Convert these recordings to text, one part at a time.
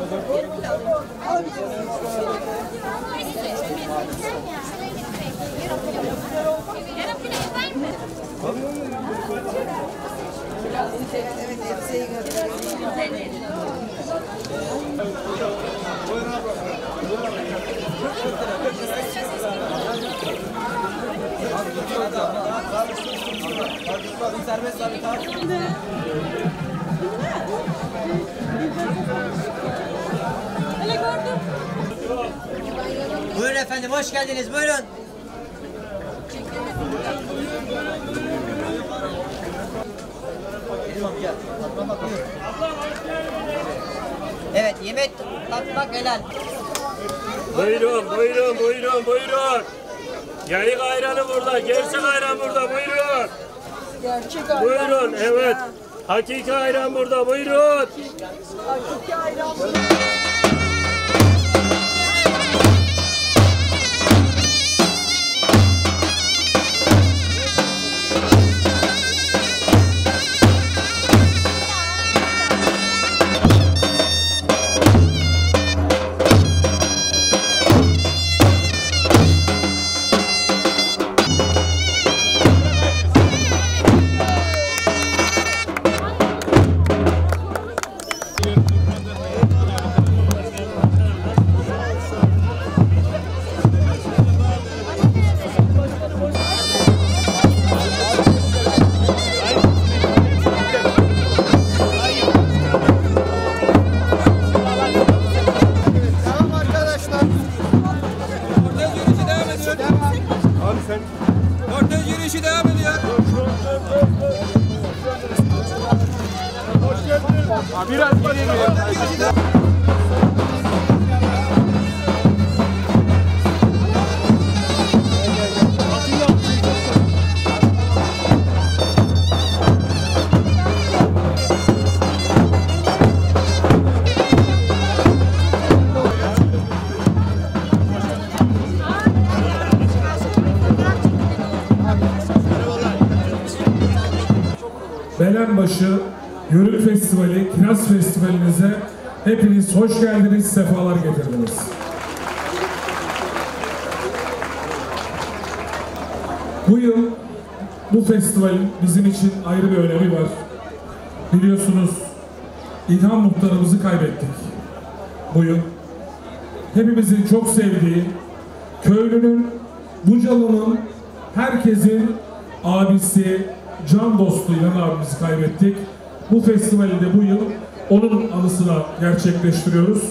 Buyurun efendim, hoş geldiniz. Buyurun. Evet, yemek tatmak helal. Buyurun, buyurun, buyurun, buyurun. Yayık ayranı burada, gerçek ayran burada, buyurun. Gerçek ayran. Buyurun, evet. Hakiki ayran burada, buyurun. Hakiki ayran. Tamam Belenbaşı Gönül Festivali, Kiraz Festivalinize hepiniz hoş geldiniz, sefalar getirdiniz. Bu yıl bu festivalin bizim için ayrı bir önemi var. Biliyorsunuz İlhan Muhtarımızı kaybettik bu yıl. Hepimizin çok sevdiği, köylünün, Bucalı'nın, herkesin abisi, can dostu İlhan abimizi kaybettik. Bu festivali de bu yıl onun anısına gerçekleştiriyoruz.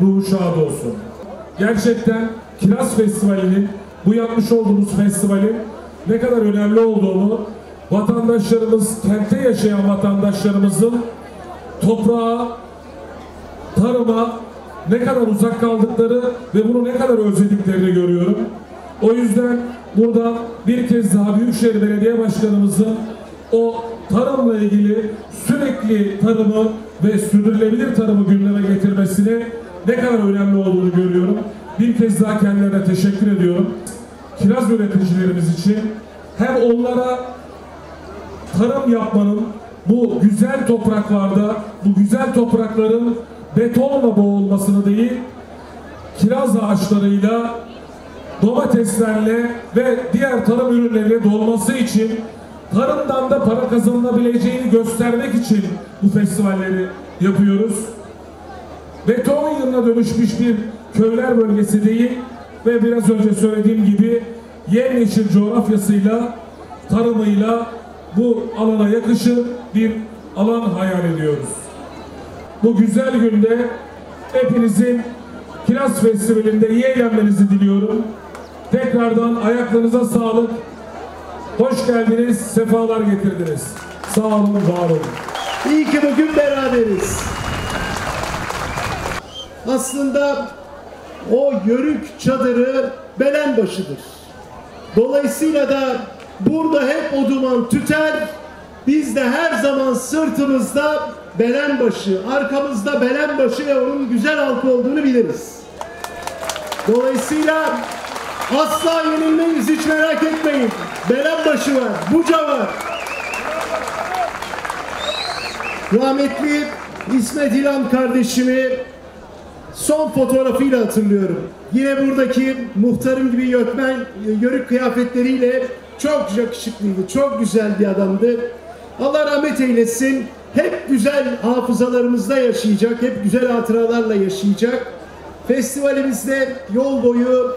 Ruhu şad olsun. Gerçekten Kiraz Festivali'nin bu yapmış olduğumuz festivalin ne kadar önemli olduğunu vatandaşlarımız, kentte yaşayan vatandaşlarımızın toprağa, tarıma ne kadar uzak kaldıkları ve bunu ne kadar özlediklerini görüyorum. O yüzden burada bir kez daha Büyükşehir Belediye Başkanımızın o tarımla ilgili sürekli tarımı ve sürdürülebilir tarımı gündeme getirmesini ne kadar önemli olduğunu görüyorum. Bir kez daha kendilerine teşekkür ediyorum. Kiraz üreticilerimiz için hem onlara tarım yapmanın bu güzel topraklarda, bu güzel toprakların betonla boğulmasını değil, kiraz ağaçlarıyla, domateslerle ve diğer tarım ürünleriyle dolması için tarımdan da para kazanılabileceğini göstermek için bu festivalleri yapıyoruz. Beton yığınına dönüşmüş bir köyler bölgesi değil ve biraz önce söylediğim gibi yemyeşil coğrafyasıyla, tarımıyla bu alana yakışır bir alan hayal ediyoruz. Bu güzel günde hepinizin Kiraz Festivali'nde iyi eğlenmenizi diliyorum. Tekrardan ayaklarınıza sağlık. Hoş geldiniz, sefalar getirdiniz. Sağ olun, var olun. İyi ki bugün beraberiz. Aslında o yörük çadırı Belenbaşı'dır. Dolayısıyla da burada hep o tüter. Biz de her zaman sırtımızda Belenbaşı, arkamızda Belenbaşı ve onun güzel halkı olduğunu biliriz. Dolayısıyla asla yenilmeyiz hiç merak etmeyin. Belenbaşı var, Buca var. Rahmetli İsmet İlhan kardeşimi son fotoğrafıyla hatırlıyorum. Yine buradaki muhtarım gibi yökmen, yörük kıyafetleriyle çok yakışıklıydı, çok güzel bir adamdı. Allah rahmet eylesin. Hep güzel hafızalarımızda yaşayacak, hep güzel hatıralarla yaşayacak. Festivalimizde yol boyu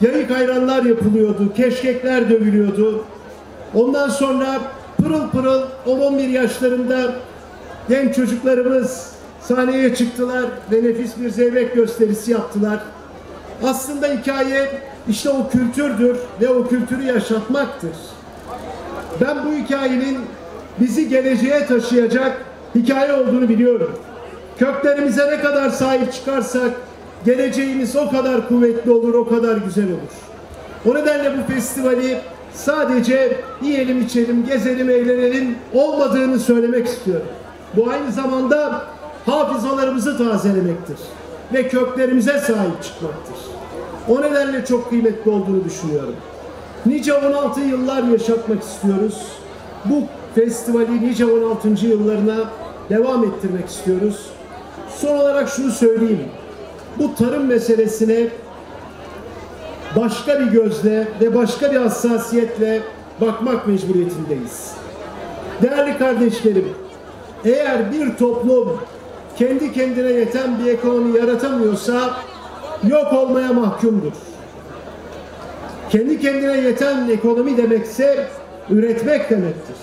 yayık ayranlar yapılıyordu, keşkekler dövülüyordu. Ondan sonra pırıl pırıl 10-11 yaşlarında genç çocuklarımız sahneye çıktılar ve nefis bir zeybek gösterisi yaptılar. Aslında hikaye işte o kültürdür ve o kültürü yaşatmaktır. Ben bu hikayenin bizi geleceğe taşıyacak hikaye olduğunu biliyorum. Köklerimize ne kadar sahip çıkarsak geleceğimiz o kadar kuvvetli olur, o kadar güzel olur. O nedenle bu festivali sadece yiyelim, içelim, gezelim, eğlenelim olmadığını söylemek istiyorum. Bu aynı zamanda hafızalarımızı tazelemektir ve köklerimize sahip çıkmaktır. O nedenle çok kıymetli olduğunu düşünüyorum. Nice 16 yıllar yaşatmak istiyoruz. Bu festivali nice 16. yıllarına devam ettirmek istiyoruz. Son olarak şunu söyleyeyim. Bu tarım meselesine başka bir gözle ve başka bir hassasiyetle bakmak mecburiyetindeyiz. Değerli kardeşlerim, eğer bir toplum kendi kendine yeten bir ekonomi yaratamıyorsa yok olmaya mahkumdur. Kendi kendine yeten ekonomi demekse üretmek demektir.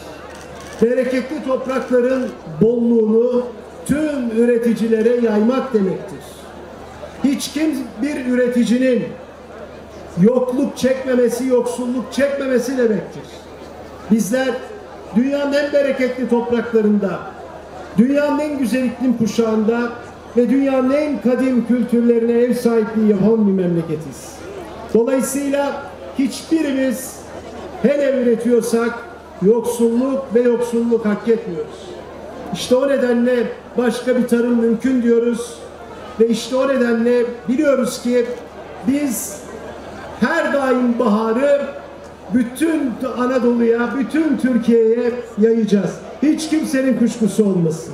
Bereketli toprakların bolluğunu tüm üreticilere yaymak demektir. Hiç kim bir üreticinin yokluk çekmemesi, yoksulluk çekmemesi demektir. Bizler dünyanın en bereketli topraklarında, dünyanın en güzel iklim kuşağında ve dünyanın en kadim kültürlerine ev sahipliği yapan bir memleketiz. Dolayısıyla hiçbirimiz hele üretiyorsak yoksulluk ve yoksulluk hak etmiyoruz. İşte o nedenle başka bir tarım mümkün diyoruz. Ve işte o nedenle biliyoruz ki biz her daim baharı bütün Anadolu'ya, bütün Türkiye'ye yayacağız. Hiç kimsenin kuşkusu olmasın.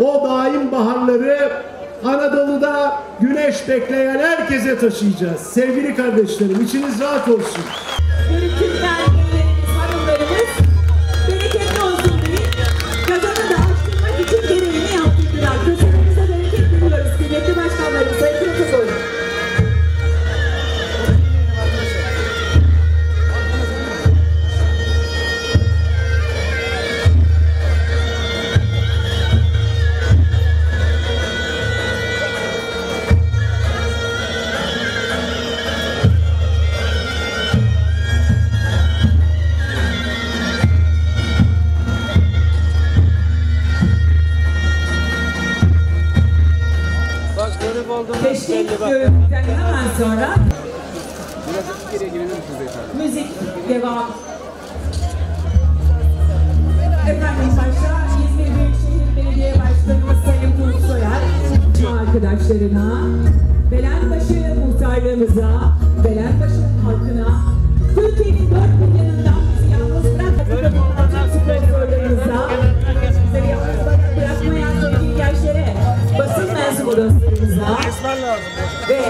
O daim baharları Anadolu'da güneş bekleyen herkese taşıyacağız. Sevgili kardeşlerim içiniz rahat olsun. Arkadaşlarına, Belenbaşı muhtarlığımıza, Belenbaşı halkına, Türkiye'nin dört bir yanından bizi yalnız bırakmayan tüm sponsorlarımıza, bizleri yalnız bırak- bırakmayan sevgili gençlere, basın mensubu dostlarımıza ve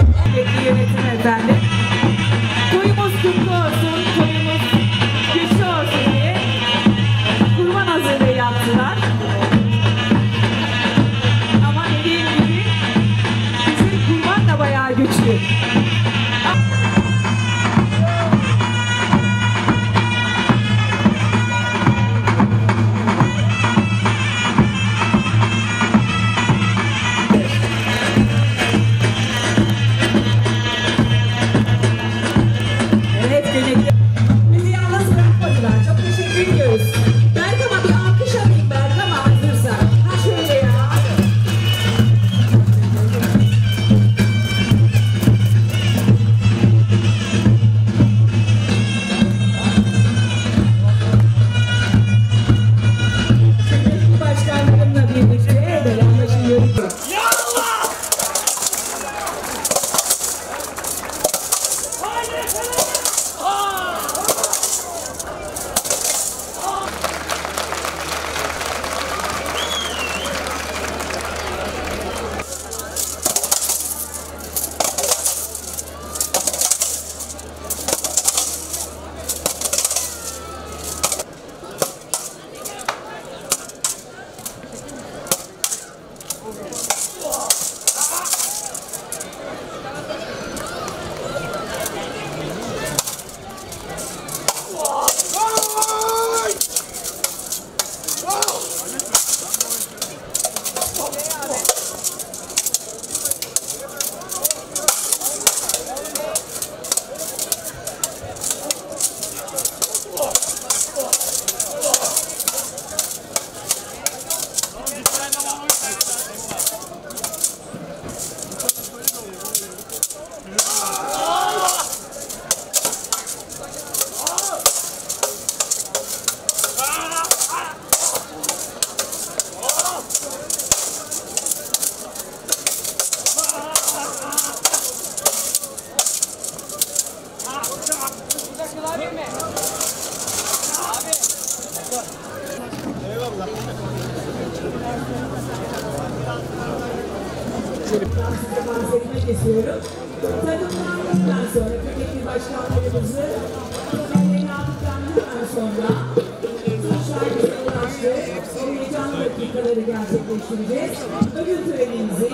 dakikaları gerçekleştireceğiz. Ödül törenimizi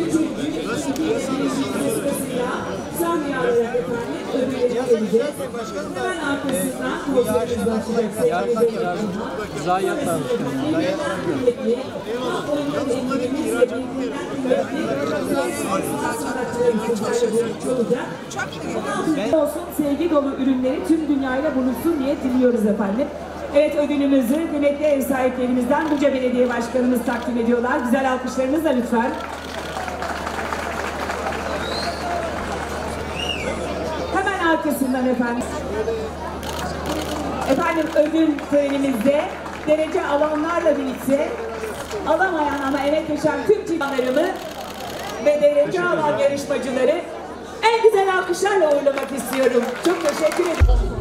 üçüncü, ikinci, birinci sırasıyla sahneye alarak efendim ödülleri vereceğiz. Hemen arkasından konserimiz başlayacak. Sevgili birbirinden kıymetli sanatçılarımız olacak. Olsun sevgi dolu ürünleri tüm dünyayla buluşsun diye diliyoruz efendim. Evet ödülümüzü kıymetli ev sahiplerimizden Buca Belediye Başkanımız takdim ediyorlar. Güzel alkışlarınızla lütfen. Hemen arkasından efendim. Efendim ödül törenimizde derece alanlarla birlikte alamayan ama emek geçen tüm çıkanlarımı ve derece alan yarışmacıları en güzel alkışlarla uğurlamak istiyorum. Çok teşekkür ederim.